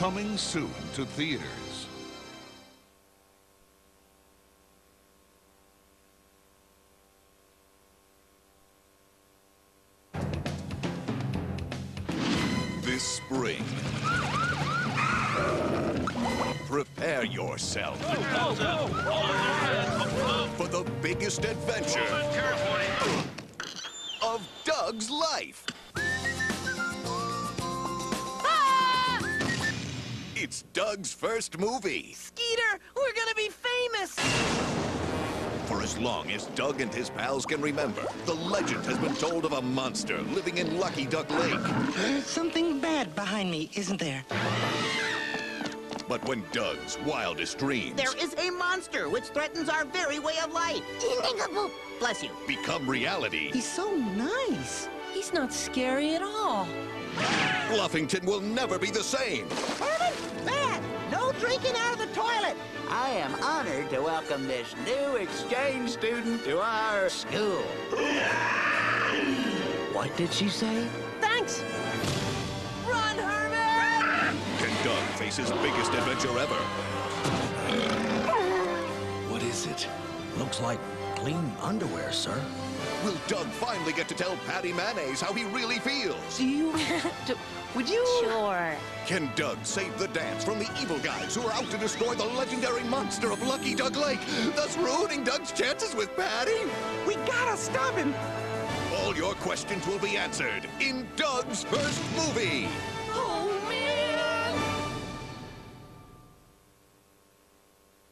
Coming soon to theaters. This spring, prepare yourself for the biggest adventure of Doug's life. Doug's first movie. Skeeter, we're gonna be famous! For as long as Doug and his pals can remember, the legend has been told of a monster living in Lucky Duck Lake. There's something bad behind me, isn't there? But when Doug's wildest dreams There is a monster which threatens our very way of life. Bless you. become reality, He's so nice. He's not scary at all. Bluffington will never be the same. Herman, Matt, no drinking out of the toilet. I am honored to welcome this new exchange student to our school. What did she say? Thanks. Run, Herman! Can Doug face his biggest adventure ever? What is it? Looks like clean underwear, sir. Will Doug finally get to tell Patty Mayonnaise how he really feels? Do you... do, would you... Sure. Can Doug save the dance from the evil guys who are out to destroy the legendary monster of Lucky Duck Lake, thus ruining Doug's chances with Patty? We gotta stop him. All your questions will be answered in Doug's first movie.